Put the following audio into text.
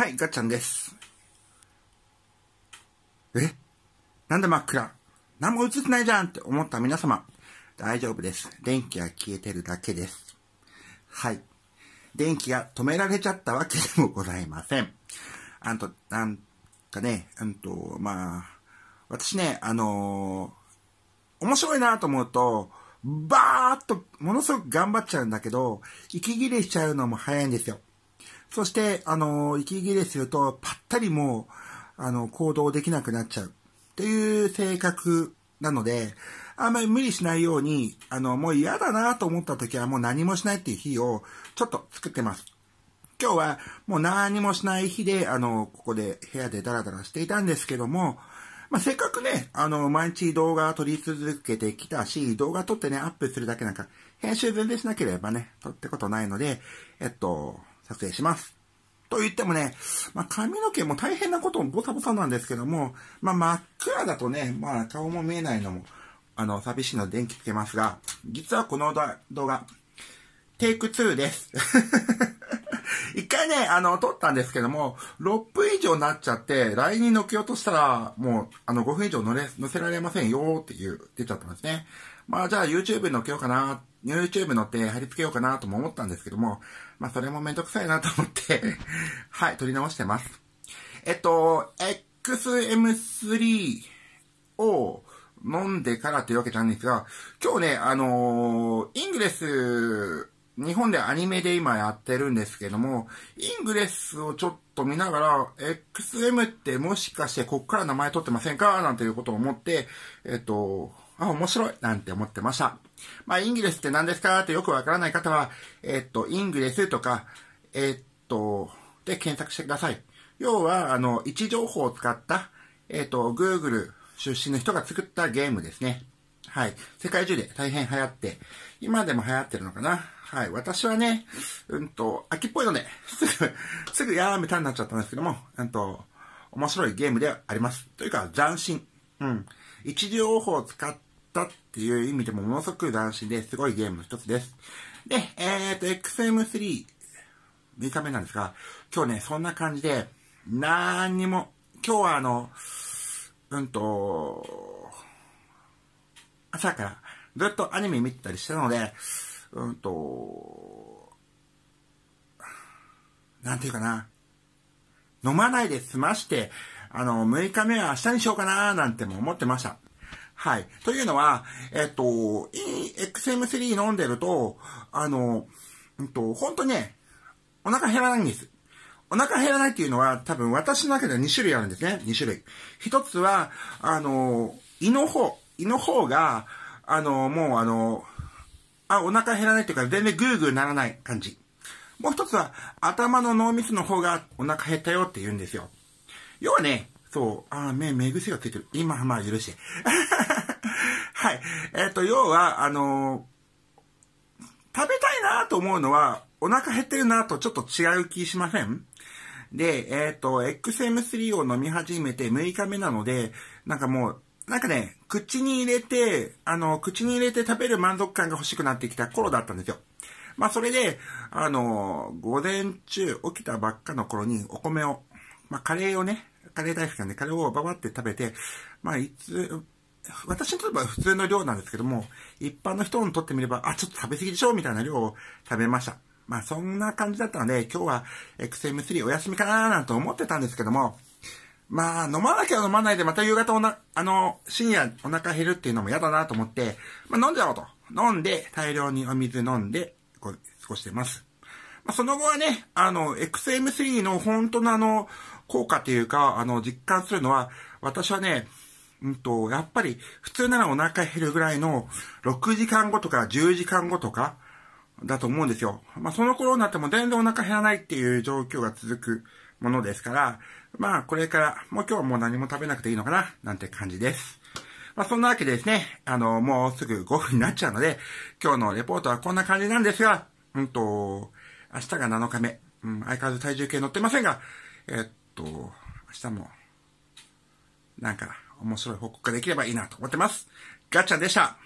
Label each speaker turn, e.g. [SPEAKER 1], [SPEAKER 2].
[SPEAKER 1] はい、ガッチャンです。え？なんで真っ暗？何も映ってないじゃんって思った皆様、大丈夫です。電気が消えてるだけです。はい。電気が止められちゃったわけでもございません。あんと、なんかね、うんと、まあ、私ね、あのー、面白いなと思うと、バーっとものすごく頑張っちゃうんだけど、息切れしちゃうのも早いんですよ。そして、あの、息切れすると、ぱったりもう、あの、行動できなくなっちゃう。っていう性格なので、あんまり無理しないように、あの、もう嫌だなと思った時はもう何もしないっていう日をちょっと作ってます。今日はもう何もしない日で、あの、ここで部屋でダラダラしていたんですけども、まあ、せっかくね、あの、毎日動画撮り続けてきたし、動画撮ってね、アップするだけなんか、編集全然しなければね、撮ってことないので、えっと、撮影します。と言ってもね、まあ、髪の毛も大変なこともボサボサなんですけども、まあ、真っ暗だとね、まあ、顔も見えないのも、あの、寂しいので電気つけますが、実はこの動画、テイク2です。一回ね、あの、撮ったんですけども、6分以上になっちゃって、LINE に乗っけようとしたら、もう、あの、5分以上乗れ、載せられませんよっていう、出ちゃったんですね。まあ、じゃあ YouTube に乗っけようかな、YouTube 乗って貼り付けようかなとも思ったんですけども、まあ、それもめんどくさいなと思って はい、撮り直してます。えっと、XM3 を飲んでからっていうわけじゃなんですが、今日ね、あのー、イングレス、日本でアニメで今やってるんですけども、イングレスをちょっと見ながら、XM ってもしかしてこっから名前取ってませんか？なんていうことを思って、えっと、あ、面白いなんて思ってました。まあ、イングレスって何ですか？ってよくわからない方は、えっと、イングレスとか、えっと、で検索してください。要は、あの、位置情報を使った、えっと、Google 出身の人が作ったゲームですね。はい。世界中で大変流行って、今でも流行ってるのかな？はい。私はね、うんと、秋っぽいので、すぐ、すぐやーめたになっちゃったんですけども、うんと、面白いゲームではあります。というか、斬新。うん。位置情報を使ったっていう意味でもものすごく斬新ですごいゲームの一つです。で、えっ、ー、と、XM3、6日目なんですが、今日ね、そんな感じで、何にも、今日はあの、うんと、朝からずっとアニメ見てたりしてたので、うんと、なんていうかな、飲まないで済まして、あの、6日目は明日にしようかななんても思ってました。はい。というのは、えっと、XM3 飲んでると、あの、うんと、本当ね、お腹減らないんです。お腹減らないっていうのは、多分私の中では2種類あるんですね。2種類。一つは、あの、胃の方、胃の方が、あの、もうあの、あ、お腹減らないっていうか、全然グーグーならない感じ。もう一つは、頭の脳みその方がお腹減ったよって言うんですよ。要はね、そう、あ、目、目薬がついてる。今は、まあ、許して。はい。えっ、ー、と、要は、あのー、食べたいなと思うのは、お腹減ってるなとちょっと違う気しません？で、えっ、ー、と、XM3 を飲み始めて6日目なので、なんかもう、なんかね、口に入れて、あの、口に入れて食べる満足感が欲しくなってきた頃だったんですよ。まあ、それで、あの、午前中起きたばっかの頃にお米を、まあ、カレーをね、カレー大好きなんで、カレーをババって食べて、まあ、いつ、私にとっては普通の量なんですけども、一般の人にとってみれば、あ、ちょっと食べ過ぎでしょみたいな量を食べました。まあ、そんな感じだったので、今日は XM3 お休みかななんて思ってたんですけども、まあ、飲まなきゃ飲まないで、また夕方おな、あの、深夜お腹減るっていうのも嫌だなと思って、まあ、飲んじゃおうと。飲んで、大量にお水飲んで、こう、過ごしてます。まあ、その後はね、あの、XM3 の本当のあの、効果というか、あの、実感するのは、私はね、うんと、やっぱり、普通ならお腹減るぐらいの、6時間後とか10時間後とか、だと思うんですよ。まあ、その頃になっても全然お腹減らないっていう状況が続くものですから、まあ、これから、もう今日はもう何も食べなくていいのかな、なんて感じです。まあ、そんなわけでですね、あの、もうすぐ5分になっちゃうので、今日のレポートはこんな感じなんですが、うんと、明日が7日目、うん、相変わらず体重計乗ってませんが、えっと、明日も、なんか、面白い報告ができればいいなと思ってます。ガチャでした。